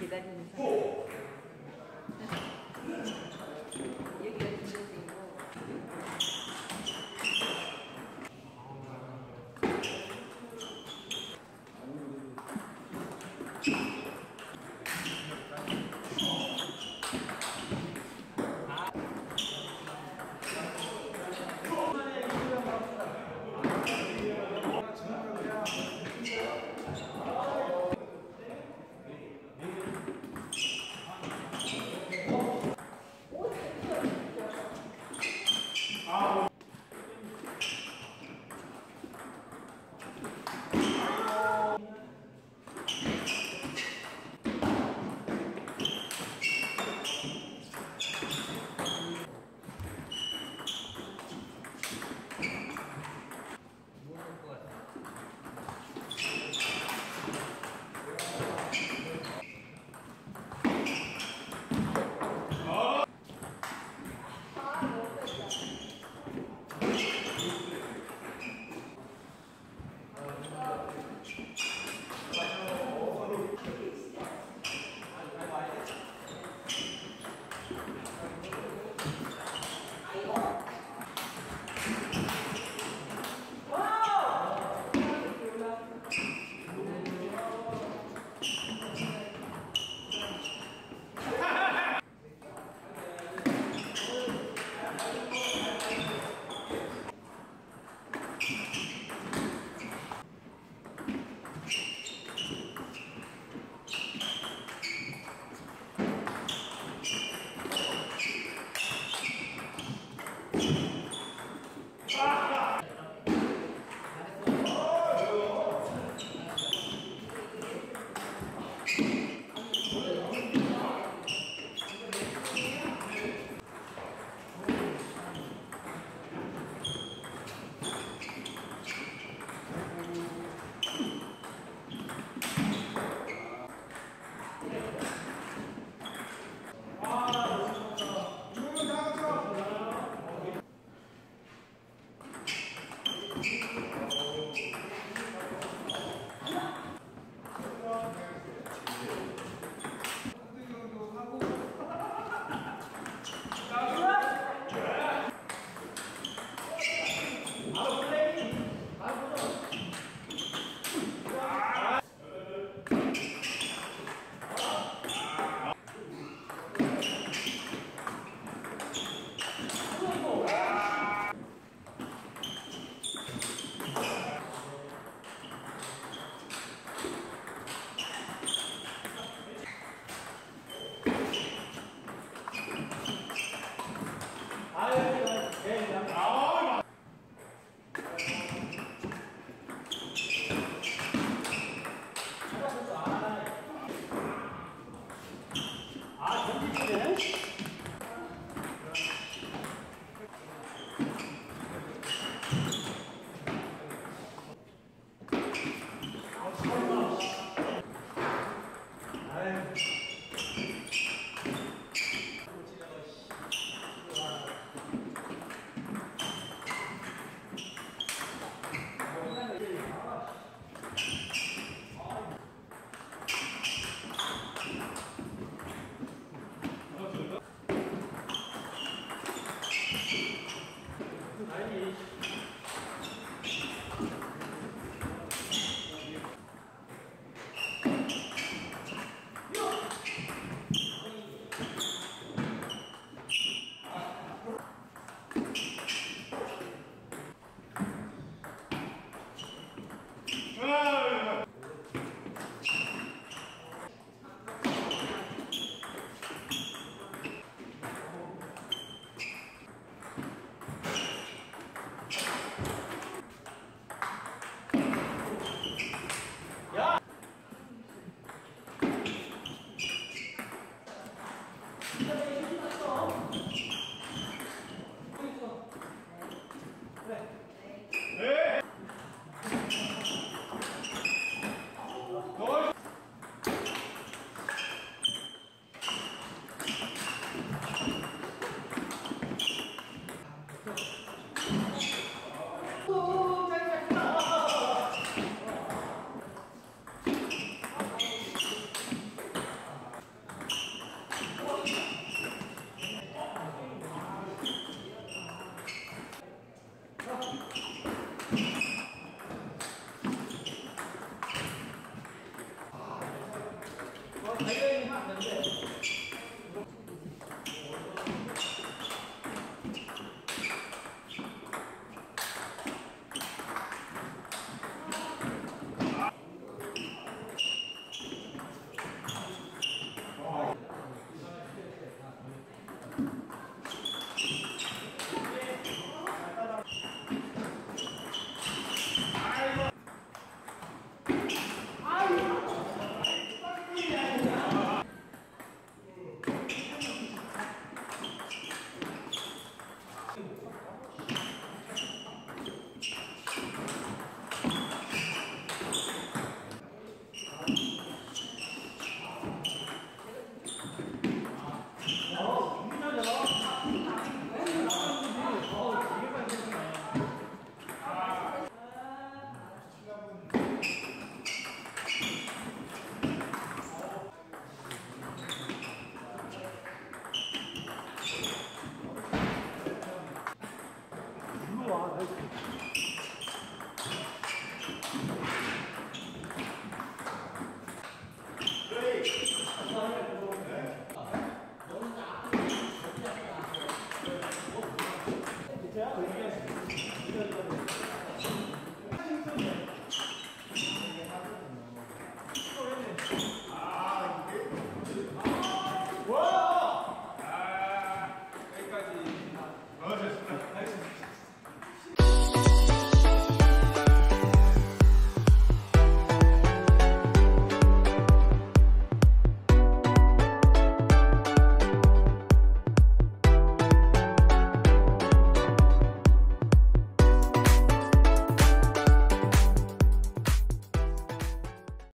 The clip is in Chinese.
기다리는 사 you 没人你看对不对？